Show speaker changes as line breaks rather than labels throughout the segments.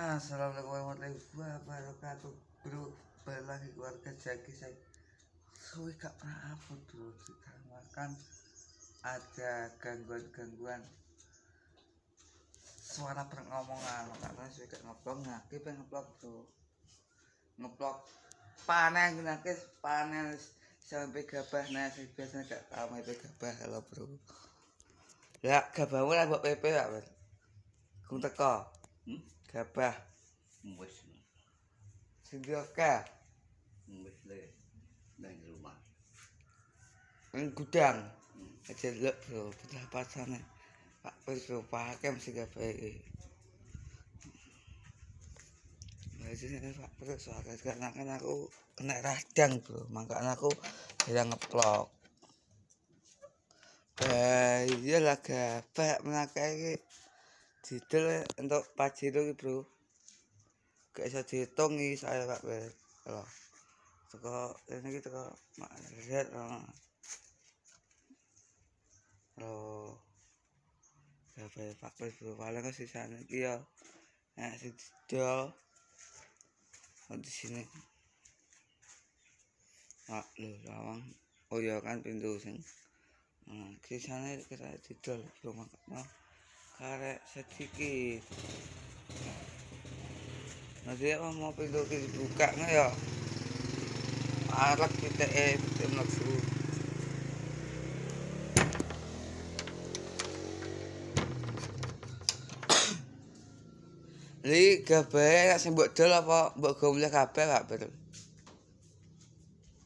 Assalamualaikum warahmatullahi wabarakatuh. Bro, balik lagi keluarga Jaki saya. Suwi gak pernah upload bro Dikarenakan ada gangguan-gangguan. Suara perngomongan Karena suwi gak ngeblok. Ngaki pengen ngeblok bro. Ngeblok. Panen Ngaki panen Sampai gabah. Nah saya biasanya gak tau sampai gabah Halo bro. Ya gabahmu lah buat PP ya bro teko?
Hmm?
Gabah
Wis
Sing oke
wis le nang rumah.
Ning gudang.
Hmm.
Aja lek bro, putra pasane. Pak wis pakai mesti gawe iki. Lah sini Pak Bro, soalnya sekarang kan aku kena radang bro, makanya aku bilang ngeplok. Eh, iya lah gabah menakai. Didel untuk pajero iki bro. Gak bisa dihitung iki saya Pak Bro. Kalau teko ini kita kok mak lihat. Ya bae Pak Pres bro, paling ke iki ya. Nek sing didol. Oh di sini. Ah, lho lawang. Oh ya kan pintu sing. Hmm, sisane kita didol bro makanya karek sedikit. Nanti apa mau pintu dibuka nggak ya? Arak kita eh tim nafsu. Li nek sing mbok dol apa mbok gomle kabeh.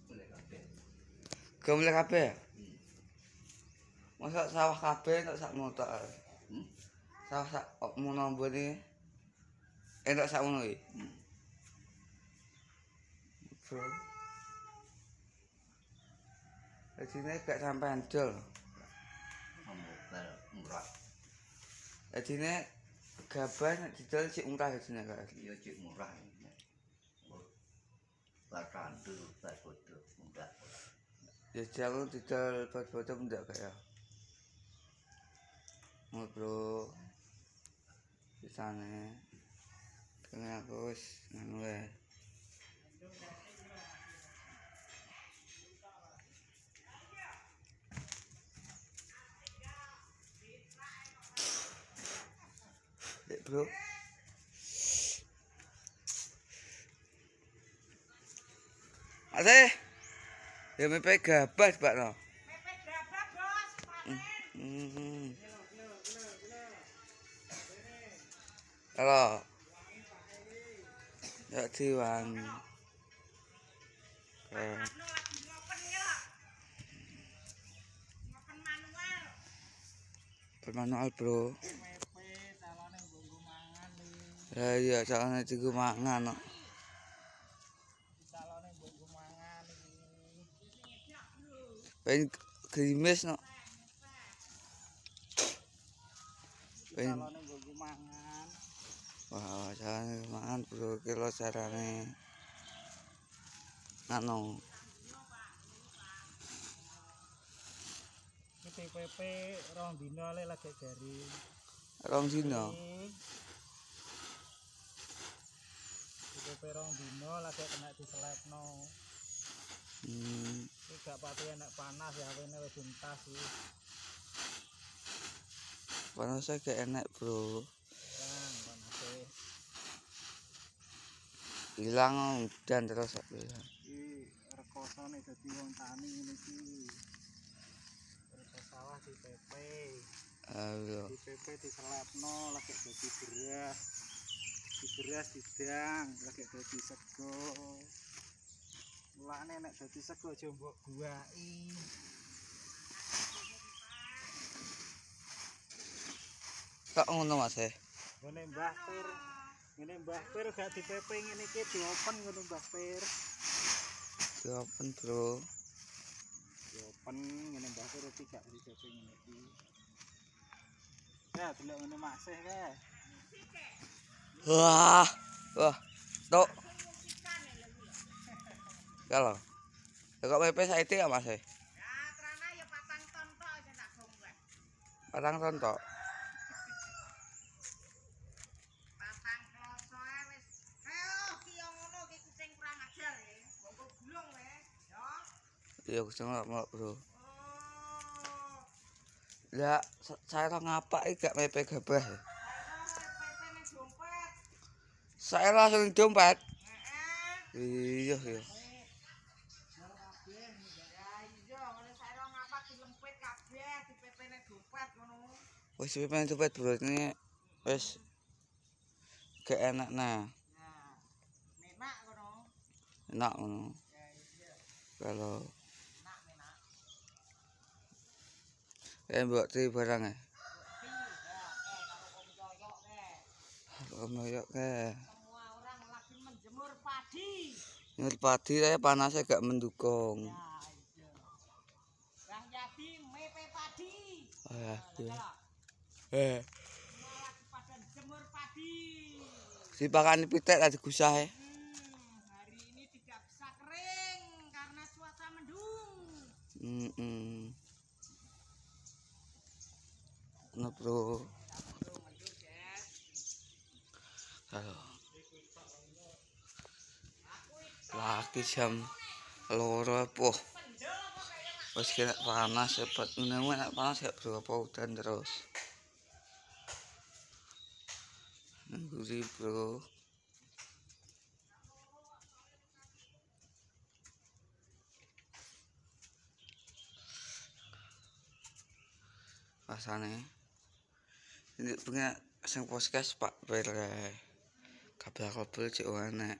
Boleh kabeh.
Gomle kabeh. Masa sawah kabeh nek sak motor.
Hmm?
Sawah sak mono mbone. Enak sak mono iki.
Hmm.
Bro. Jadi gak sampean dol.
Mobil murah.
Jadi gabah nek didol sik murah jadi gak.
Iya cik murah ini.
Ya jamu didol foto-foto ndak kayak. Mau bro. Di sana. Kena aku wis nganu wae. Dek bro. Ate. Ya mepe gabah, Pak no. Halo. Ya diwangi. Eh, bermanual, Bro. Ya iya, calonnya tiga mangan. Pengen gerimis no. Pengen Wah, carane mangan bro kilo carane. Anu,
TPP rong dino le lagi dari
rong dino.
TPP rong dino lagi kena diselepno
Hmm,
iki gak pati enak panas ya ini wis entas iki
panasnya gak enak bro.
kan panase
Hilang dan terus hilang.
iki rekosane dadi wong tani ngene iki Rekos sawah di PP
Ayo.
di PP diselepno lagi dadi beras di beras didang lagi dadi sego mulane nek dadi sego aja mbok guwaki
Kok ngono Mas eh?
ngene Mbah Pir ngene Mbah Pir gak di PP ngene iki diopen ngono Mbah Pir
Diopen bro.
diopen ngene Mbah Pir iki gak di PP ngene iki ya delok ngene masih kae
Wah, wah, tok. Kalau, ya kok PP saiki ya Mas eh? Patang ton tok. Ya kucing melok bro. Ya, sa- saya lah ngapa iki gak mepe gabah. ya? Saya langsung dompet. Iya, iya. Wis pengen dompet bro ini wis gak enak nah. Enak ngono. Kalau Eh mbok tri barang ya. Kalau ngoyok ke.
Semua orang lagi menjemur padi.
Nyur padi saya panasnya gak mendukung.
Ya. Bang Yadi mepe padi.
Oh ya, Eh,
semua lagi pada jemur padi.
si pakani pitek tadi gusah ya.
Hmm, hari ini tidak bisa kering karena cuaca mendung.
Hmm, hmm. Nah, bro. Kalau lagi jam loro po. Wis kena panas hebat. Menemu enak panas ya bro apa udan terus. Ngguri bro. Rasane. punya sing podcast Pak Pera ya. kabar kabel cek anak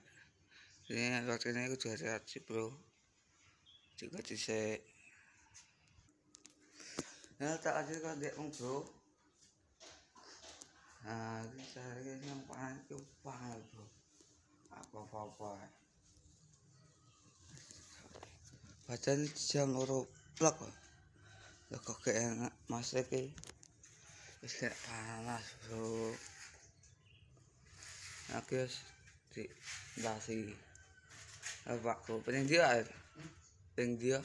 ini lewat ini aku juga hati-hati bro. Juga dicek nah tak aja kalau dia bro. Nah ini sehari yang paling itu pangal bro apa-apa eh. badan jam oro plak kok kok kayak enak mas lagi Wis gak panas bro. Aku wis di dasi. Bapakku pengen dia pengen dia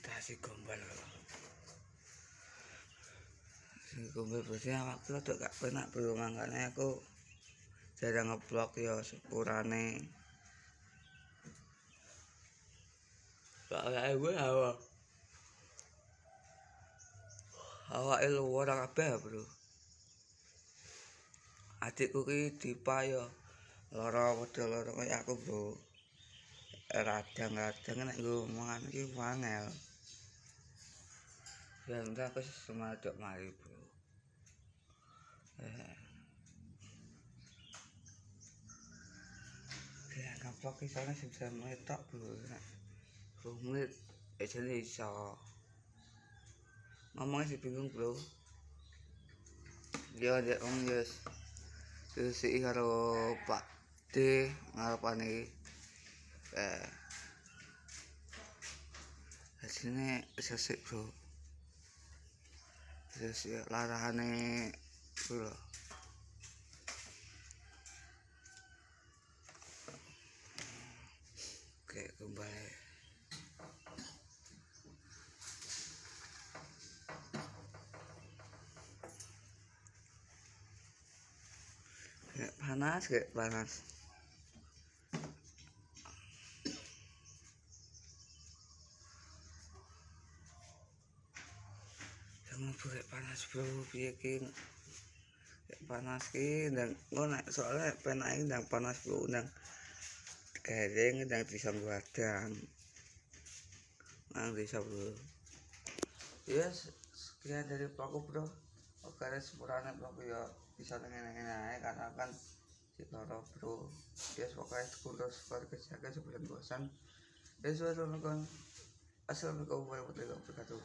dasi gombal si gombal berarti awakku tuh gak penak bro. Makanya aku jarang ngeblok ya sepurane. Soalnya gue hawa Hawa ilu orang kabeh bro. Adikku ki dipayo lara padha lara kaya aku bro. Radang-radang nek nggo mangan iki wangel. Ya entah aku semadok mari bro. Eh. Ya kaplok iki soalnya sing bisa metok bro. Nek rumit eh jadi iso ngomongnya sih bingung bro dia ada om yes. Si karo Pak D ngarepane eh sini sesik bro. Sesik larane bro panas kayak panas. Sama kayak panas bro piye ki? Kayak panas ki dan gue naik soalnya penaik dan panas bro dan kering dan bisa badan nang bisa bro. Ya sekian dari pelaku bro. Oke sepurane pelaku ya bisa nengen-nengen karena kan Citoro Bro yes pokoknya sekolah sekolah kejaga sebelum bosan yes wassalamualaikum assalamualaikum warahmatullahi wabarakatuh